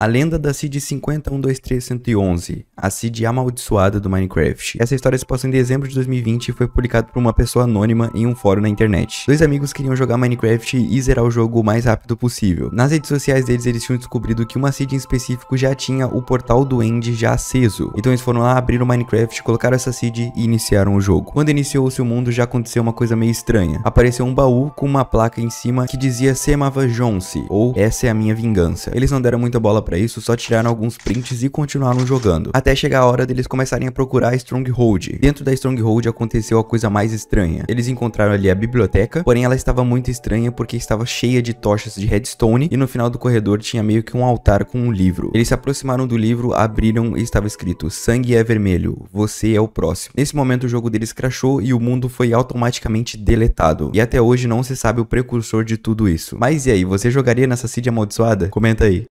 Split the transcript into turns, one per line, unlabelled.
A lenda da Cid 5012311, a Cid amaldiçoada do Minecraft. Essa história se passou em dezembro de 2020 e foi publicada por uma pessoa anônima em um fórum na internet. Dois amigos queriam jogar Minecraft e zerar o jogo o mais rápido possível. Nas redes sociais deles, eles tinham descobrido que uma Cid em específico já tinha o portal do End já aceso. Então eles foram lá, abriram o Minecraft, colocaram essa Cid e iniciaram o jogo. Quando iniciou-se o mundo, já aconteceu uma coisa meio estranha. Apareceu um baú com uma placa em cima que dizia Semava Jonce, ou Essa é a minha vingança. Eles não deram muita bola para isso, só tiraram alguns prints e continuaram jogando. Até chegar a hora deles começarem a procurar a Stronghold. Dentro da Stronghold aconteceu a coisa mais estranha. Eles encontraram ali a biblioteca, porém ela estava muito estranha porque estava cheia de tochas de redstone e no final do corredor tinha meio que um altar com um livro. Eles se aproximaram do livro, abriram e estava escrito: Sangue é vermelho, você é o próximo. Nesse momento o jogo deles crashou e o mundo foi automaticamente deletado. E até hoje não se sabe o precursor de tudo isso. Mas e aí, você jogaria nessa seed amaldiçoada? Comenta aí.